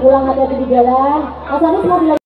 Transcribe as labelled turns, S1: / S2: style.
S1: Pulang di jalan. Mas Anies mau